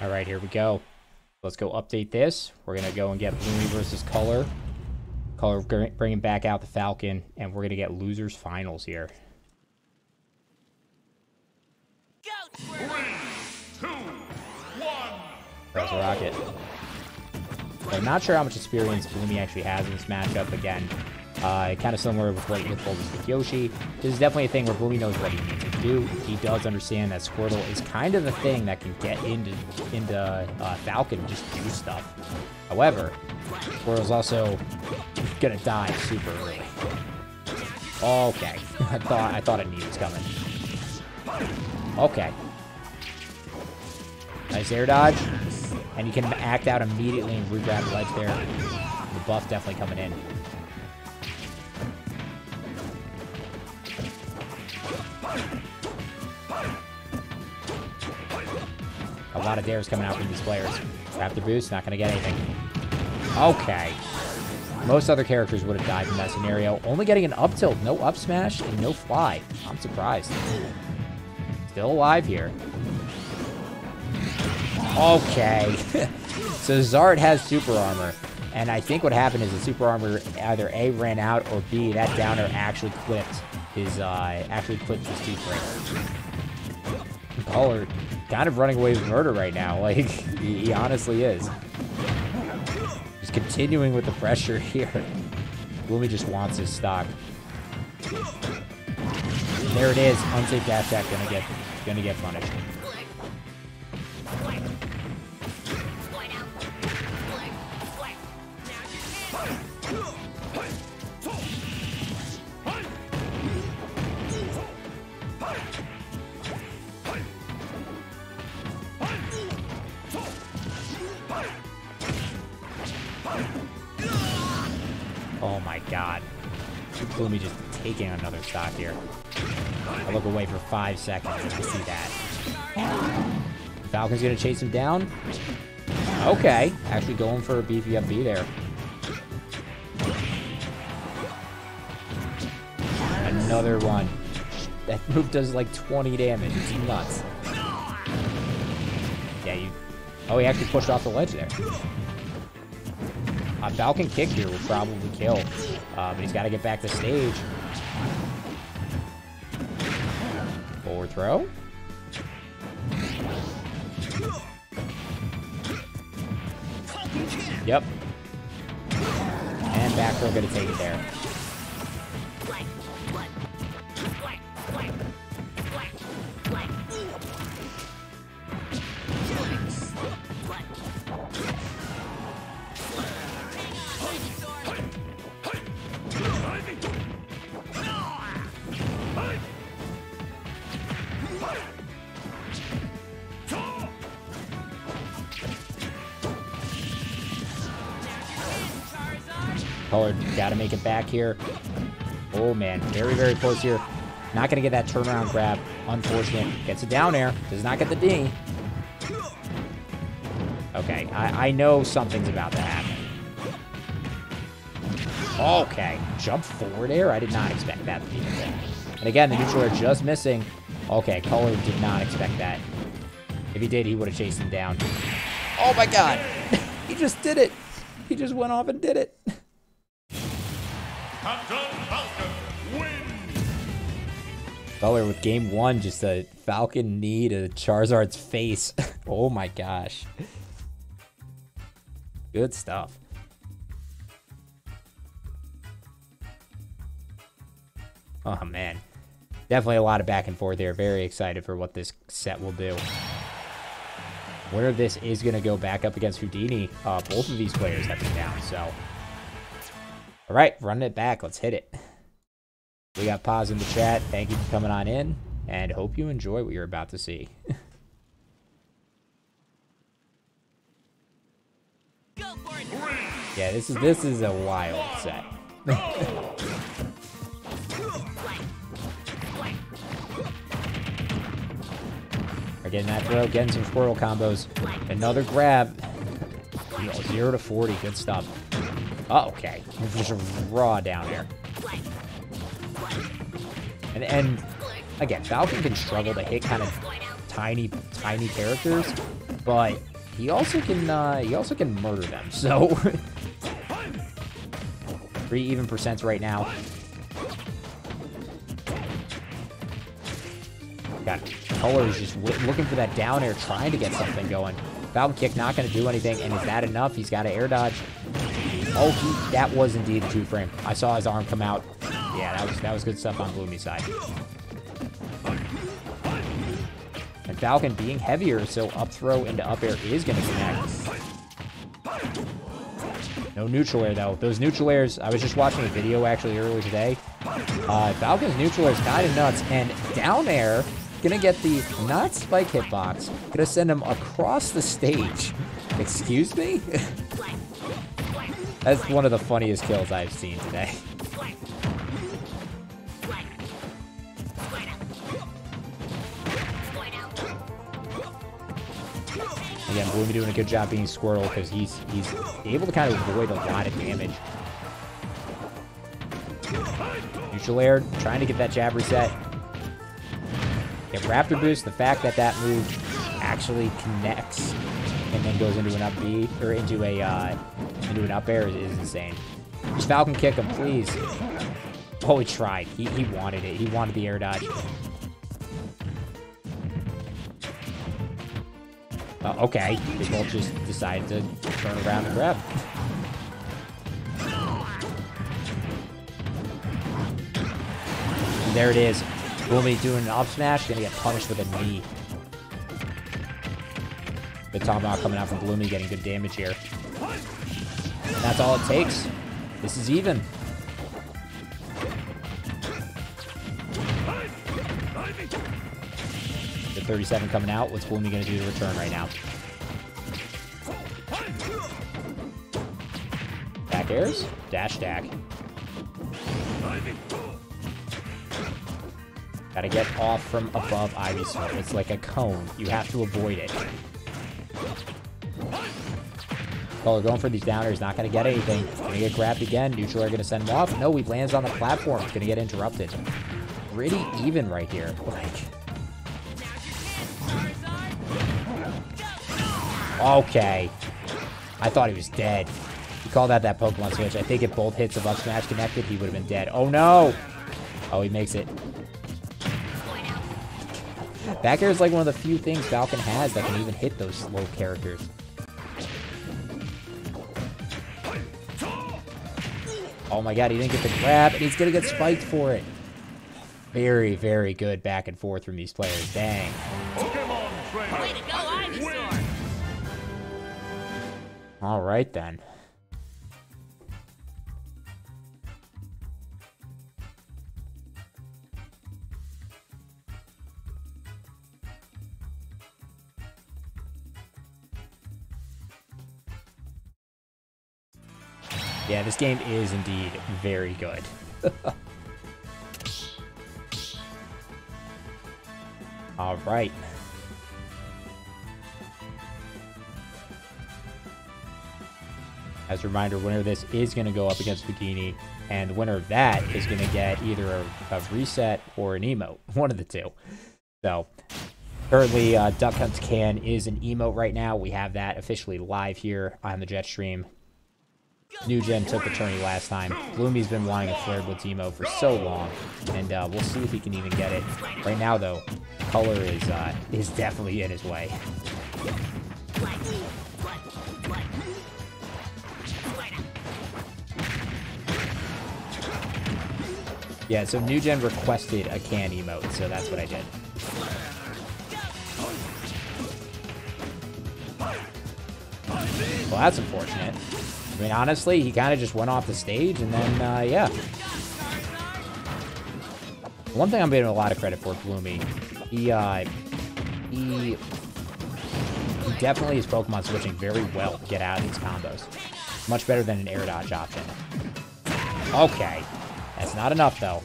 All right, here we go. Let's go update this. We're going to go and get Bloomy versus Color. Color bringing back out the Falcon, and we're going to get losers finals here. Three, two, one. Press Rocket. I'm not sure how much experience Bloomy actually has in this matchup. Again, uh, kind of similar with what with with Yoshi. This is definitely a thing where Bloomy knows what he needs to do. He does understand that Squirtle is kind of the thing that can get into into uh, Falcon and just do stuff. However, Squirtle's also gonna die super early. Okay, I thought I thought a knee was coming. Okay. Nice air dodge. And you can act out immediately and re-grab the ledge there. The buff definitely coming in. Lot of dairs coming out from these players. Raptor boost, not going to get anything. Okay. Most other characters would have died in that scenario. Only getting an up tilt, no up smash, and no fly. I'm surprised. Still alive here. Okay. so Zard has super armor. And I think what happened is the super armor either A, ran out, or B, that downer actually clipped his, uh, actually clipped his tooth Color kind of running away with murder right now. Like, he, he honestly is. Just continuing with the pressure here. Bloomy just wants his stock. there it is. Unsafe dash attack gonna get gonna get punished. Bloomy just taking another stock here. I look away for five seconds to see that. Falcon's gonna chase him down. Okay, actually going for a beefy there. Another one. That move does like 20 damage. It's nuts. Yeah, you... Oh, he actually pushed off the ledge there. A Falcon kick here will probably kill. Uh, but he's got to get back to stage. Forward throw. Yep. And back throw going to take it there. Color, gotta make it back here. Oh, man. Very, very close here. Not gonna get that turnaround grab. Unfortunate. Gets it down air. Does not get the D. Okay, I, I know something's about to happen. Okay, jump forward air? I did not expect that to be the thing. And again, the neutral air just missing. Okay, Color did not expect that. If he did, he would have chased him down. Oh my god! he just did it! He just went off and did it. Color with game one, just a Falcon knee to Charizard's face. oh my gosh. Good stuff. Oh man. Definitely a lot of back and forth here. Very excited for what this set will do. Of this is going to go back up against Houdini. Uh, both of these players have been down, so. All right, running it back. Let's hit it. We got pause in the chat. Thank you for coming on in, and hope you enjoy what you're about to see. yeah, this is this is a wild set. Getting that throw, getting some Squirtle combos. Another grab. Zero to 40, good stuff. Oh, okay. Just raw down here. And, and again, Falcon can struggle to hit kind of tiny, tiny characters. but he also can uh, he also can murder them. So three even percents right now. Got Color is just looking for that down air, trying to get something going. Falcon kick not going to do anything, and is that enough? He's got to air dodge. Oh, he, that was indeed a two frame. I saw his arm come out. Yeah, that was that was good stuff on Bloomy's side. And Falcon being heavier, so up throw into up air is going to connect. No neutral air, though. Those neutral airs, I was just watching a video actually earlier today. Uh, Falcon's neutral air is kind of nuts, and down air, gonna get the not spike hitbox, gonna send him across the stage. Excuse me? That's one of the funniest kills I've seen today. Again, Bloomy doing a good job being Squirtle because he's he's able to kind of avoid a lot of damage. Neutral air, trying to get that jab reset. Get Raptor Boost, the fact that that move actually connects and then goes into an up B, or into a, uh, into an up air is, is insane. Just Falcon kick him, please. Oh, he tried. He, he wanted it. He wanted the air dodge. Uh, okay, they both just decided to turn around and grab. And there it is. Bloomy doing an up smash, gonna get punished with a knee. The tomahawk coming out from Bloomy, getting good damage here. And that's all it takes. This is even. 37 coming out. What's Bloomy going to do to return right now? Back airs. Dash stack. Gotta get off from above Ivysaur. It's like a cone. You have to avoid it. Color going for these downers. Not gonna get anything. Gonna get grabbed again. Neutral air gonna send him off. No, he lands on the platform. It's gonna get interrupted. Pretty even right here. Like... Okay. I thought he was dead. He called out that Pokemon switch. I think if both hits of up smash connected, he would have been dead. Oh no! Oh, he makes it. Back air is like one of the few things Falcon has that can even hit those slow characters. Oh my god, he didn't get the grab, and he's gonna get spiked for it. Very, very good back and forth from these players. Dang. All right then. Yeah, this game is indeed very good. All right. As a reminder, winner of this is going to go up against Houdini, and the winner of that is going to get either a, a, reset or an emote, one of the two. So, currently, uh, Duck Hunt's Can is an emote right now. We have that officially live here on the Jetstream. New Gen took the tourney last time. Bloomy's been wanting a Flare Blitz emo for so long, and uh, we'll see if he can even get it. Right now, though, Color is uh, is definitely in his way. Yeah, so New Gen requested a can emote, so that's what I did. Well, that's unfortunate. I mean, honestly, he kind of just went off the stage, and then, uh, yeah. One thing I'm giving a lot of credit for Bloomy, he, uh, he, he definitely is Pokemon switching very well to get out of these combos. Much better than an air dodge option. Okay. That's not enough, though.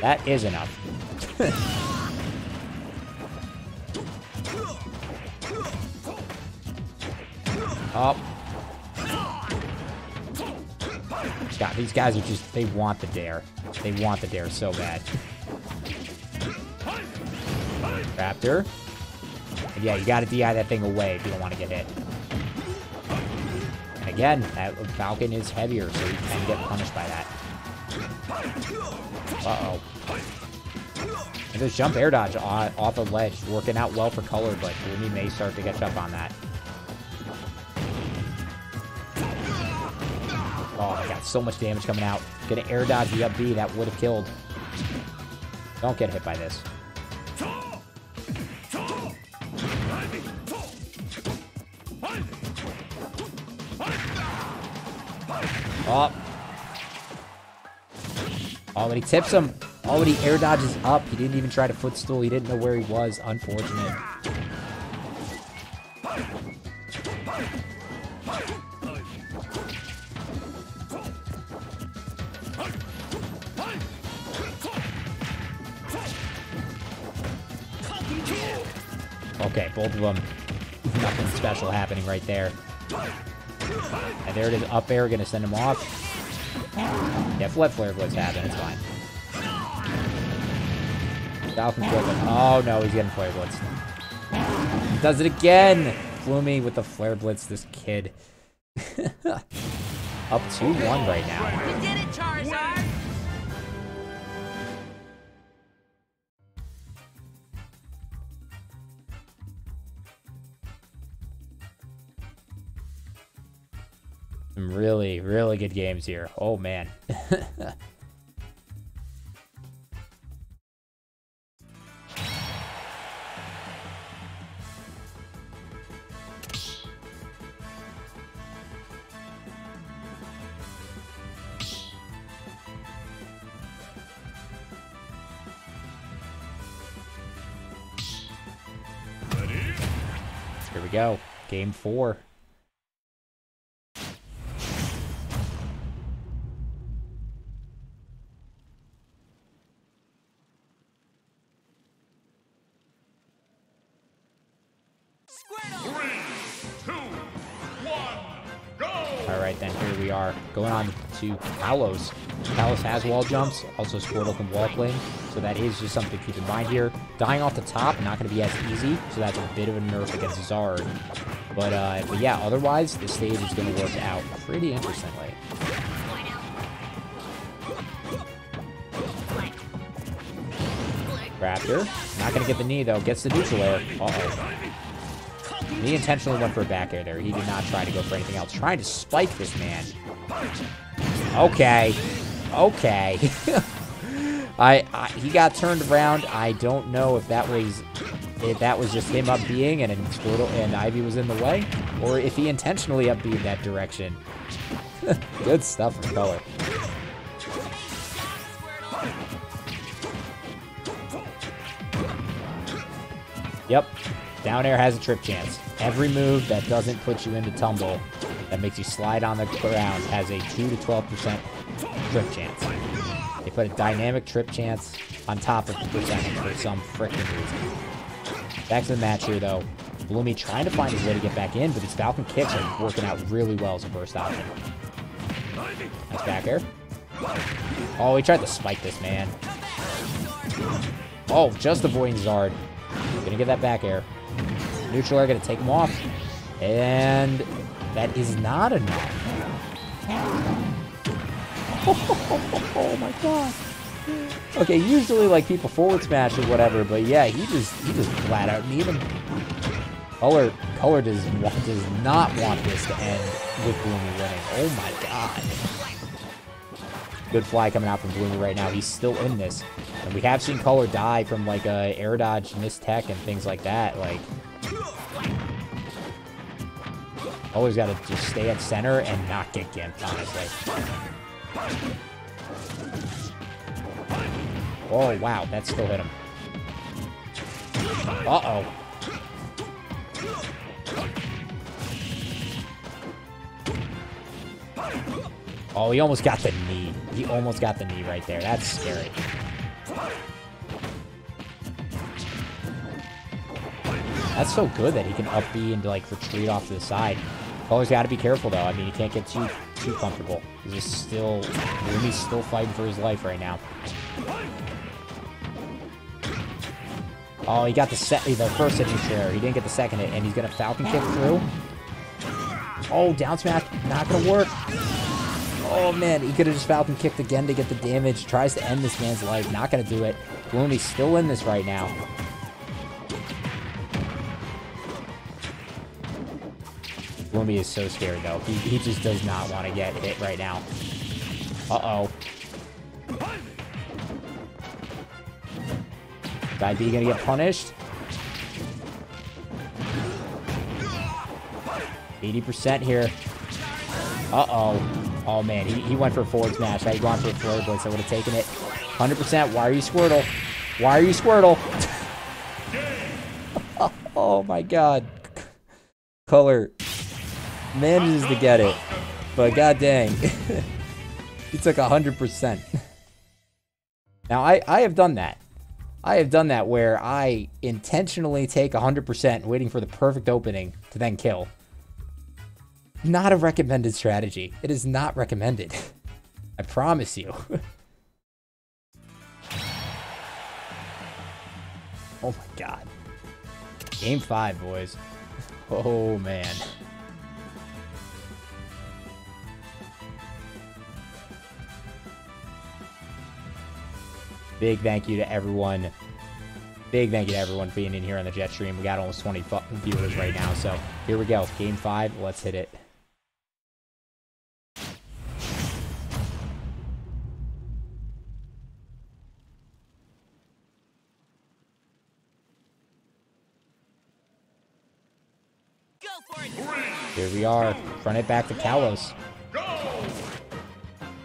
That is enough. oh. God, these guys are just, they want the dair. They want the dair so bad. Raptor. And yeah, you gotta DI that thing away if you don't want to get hit. And again, that Falcon is heavier, so you can get punished by that. Uh-oh. And this jump air dodge off the ledge, working out well for color, but Bloomy may start to catch up on that. Oh my god, so much damage coming out. Gonna air dodge the up B, that would have killed. Don't get hit by this. Oh. Oh, but he tips him. Oh, he air dodges up. He didn't even try to footstool. He didn't know where he was. Unfortunate. Okay, both of them. Nothing special happening right there. And there it is, up air, gonna send him off. Yeah, flip flare blitz happen, it's fine. Falcon him. Oh no, he's getting flare blitz. Does it again! Bloomy with the flare blitz, this kid. Up 2-1 right now. Some really, really good games here. Oh, man. Here we go. Game four. Going on to Kalos. Kalos has wall jumps, also Squirtle can wall plane, so that is just something to keep in mind here. Dying off the top, not going to be as easy, so that's a bit of a nerf against Zard. But, uh, but yeah, otherwise, the stage is going to work out pretty interestingly. Raptor, not going to get the knee though, gets the neutral air. Uh-oh. He intentionally went for a back air there. He did not try to go for anything else. Trying to spike this man. Okay. Okay. I, I, he got turned around. I don't know if that was if that was just him up being and and Ivy was in the way, or if he intentionally up in that direction. Good stuff from color. Yep. Down air has a trip chance. Every move that doesn't put you into tumble that makes you slide on the ground has a 2 to 12% trip chance. They put a dynamic trip chance on top of the percentage for some freaking reason. Back to the match here, though. Bloomy trying to find his way to get back in, but these Falcon kicks are working out really well as a first option. Nice back air. Oh, he tried to spike this, man. Oh, just avoiding Zard. Gonna get that back air. Neutral air gonna take him off. And that is not enough. Oh, my god. Okay, usually like people forward smash or whatever, but yeah, he just he just flat out need him. Color Color does does not want this to end with Bloomy winning. Oh my god. Good fly coming out from Bloomy right now. He's still in this. And we have seen Color die from like a air dodge, miss tech, and things like that. Like Always got to just stay at center and not get gimped, honestly. Oh, wow. That still hit him. Uh-oh. Oh, he almost got the knee. He almost got the knee right there. That's scary. That's so good that he can up B and like retreat off to the side. Color's got to be careful, though. I mean, he can't get too too comfortable. He's still... Bloomy's still fighting for his life right now. Oh, he got the set, the first hit share. He didn't get the second hit, and he's gonna Falcon kick through. Oh, down smash, not gonna work. Oh man, he could have just Falcon kicked again to get the damage. Tries to end this man's life, not gonna do it. Bloomy's still in this right now. Bloomy is so scared though. He, he just does not want to get hit right now. Uh-oh. Guy B gonna get punished. 80% here. Uh-oh. Oh, man. He, he went for a forward smash. I'd gone for a flare blitz. I would have taken it. 100%. Why are you Squirtle? Why are you Squirtle? oh, my God. Color manages to get it. But god dang. he took a 100%. Now, I, I have done that. I have done that where I intentionally take a 100% waiting for the perfect opening to then kill. Not a recommended strategy. It is not recommended. I promise you. oh my god. Game 5, boys. Oh man. Big thank you to everyone. Big thank you to everyone for being in here on the Jetstream. We got almost 20 viewers right now, so here we go. Game 5, let's hit it. Here we are. Front it back to Kalos.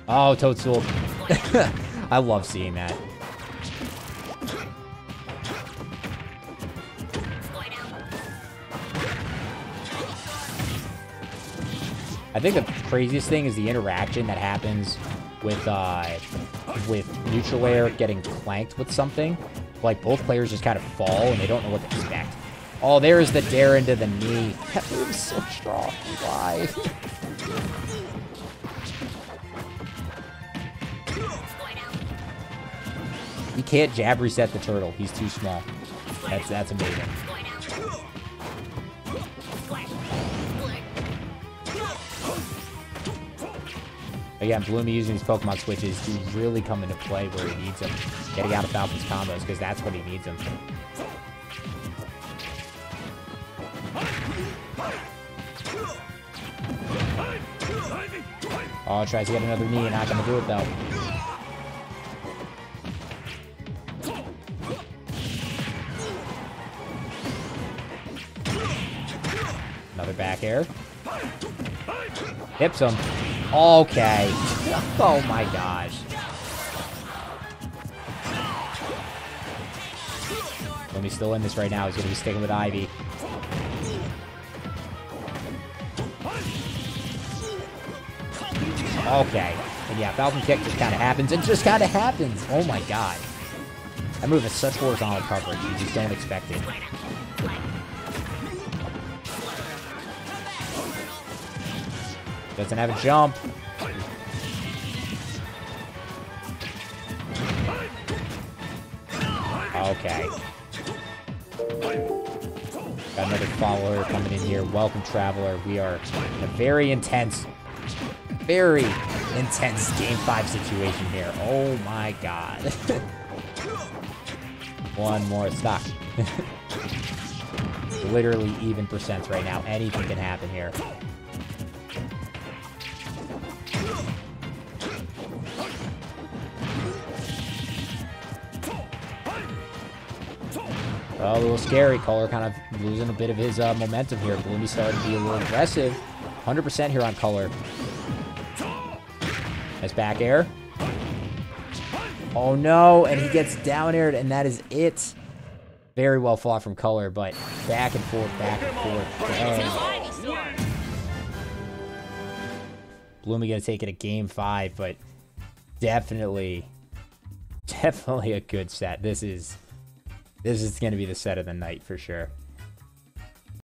Oh, Toadstool. I love seeing that. I think the craziest thing is the interaction that happens with uh, with neutral air getting clanked with something. Like both players just kind of fall and they don't know what to expect. Oh, there's the dair into the knee. That move's so strong. Why? he can't jab reset the turtle. He's too small. That's that's amazing. Again, Bloomy using his Pokemon switches to really come into play where he needs them. Getting out of Falcon's combos, because that's what he needs them. For. Oh, tries to get another knee, not gonna do it though. Another back air. Hips him. Okay. Oh my gosh. Me still in this right now. He's gonna be sticking with Ivy. Okay. And yeah, Falcon Kick just kind of happens. It just kind of happens. Oh my god. That move is such horizontal coverage. You just don't expect it. Doesn't have a jump. Okay. Got another follower coming in here. Welcome, Traveler. We are in a very intense very intense game five situation here. Oh my god. One more stock. Literally even percents right now. Anything can happen here. A little scary. Color kind of losing a bit of his uh, momentum here. Bloomy starting to be a little aggressive. 100% here on Color. Nice back air. Oh no, and he gets down aired, and that is it. Very well fought from Color, but back and forth, back and forth. Dang. Bloomy gonna take it a game five, but definitely, definitely a good set. This is, this is gonna be the set of the night for sure.